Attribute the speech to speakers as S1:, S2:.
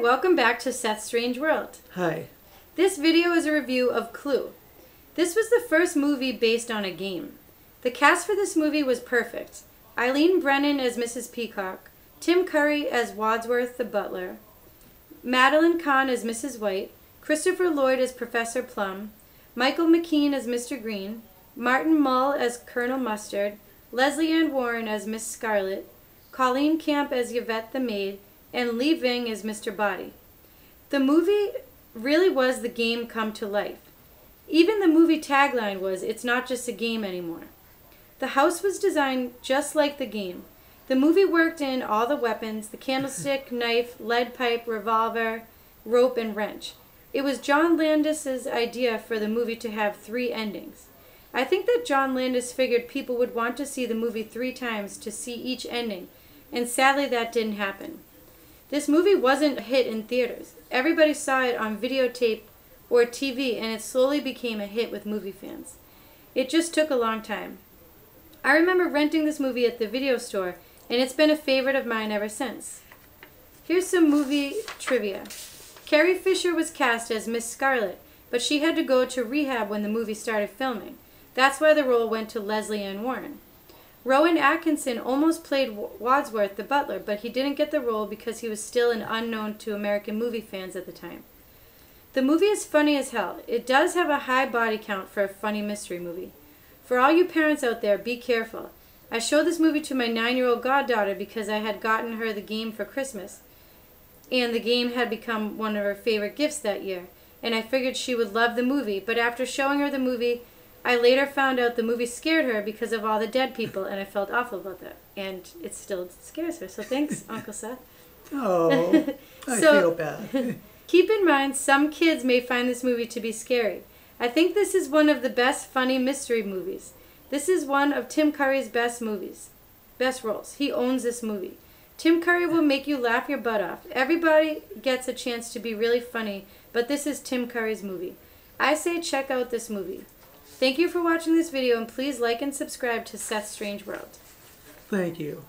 S1: welcome back to Seth's Strange World.
S2: Hi.
S1: This video is a review of Clue. This was the first movie based on a game. The cast for this movie was perfect. Eileen Brennan as Mrs. Peacock, Tim Curry as Wadsworth the butler, Madeline Kahn as Mrs. White, Christopher Lloyd as Professor Plum, Michael McKean as Mr. Green, Martin Mull as Colonel Mustard, Lesley Ann Warren as Miss Scarlet, Colleen Camp as Yvette the maid, and Lee Ving as Mr. Body. The movie really was the game come to life. Even the movie tagline was, It's not just a game anymore. The house was designed just like the game. The movie worked in all the weapons the candlestick, knife, lead pipe, revolver, rope, and wrench. It was John Landis's idea for the movie to have three endings. I think that John Landis figured people would want to see the movie three times to see each ending, and sadly that didn't happen. This movie wasn't a hit in theaters. Everybody saw it on videotape or TV, and it slowly became a hit with movie fans. It just took a long time. I remember renting this movie at the video store, and it's been a favorite of mine ever since. Here's some movie trivia. Carrie Fisher was cast as Miss Scarlet, but she had to go to rehab when the movie started filming. That's why the role went to Lesley Ann Warren. Rowan Atkinson almost played Wadsworth the butler, but he didn't get the role because he was still an unknown to American movie fans at the time. The movie is funny as hell. It does have a high body count for a funny mystery movie. For all you parents out there, be careful. I showed this movie to my nine year old goddaughter because I had gotten her the game for Christmas. And the game had become one of her favorite gifts that year. And I figured she would love the movie, but after showing her the movie, I later found out the movie scared her because of all the dead people, and I felt awful about that. And it still scares her. So thanks, Uncle Seth.
S2: Oh, I
S1: So-
S2: feel bad.
S1: Keep in mind, some kids may find this movie to be scary. I think this is one of the best funny mystery movies. This is one of Tim Curry's best movies, best roles. He owns this movie. Tim Curry will make you laugh your butt off. Everybody gets a chance to be really funny, but this is Tim Curry's movie. I say check out this movie. Thank you for watching this video and please like and subscribe to Seth's Strange World.
S2: Thank you.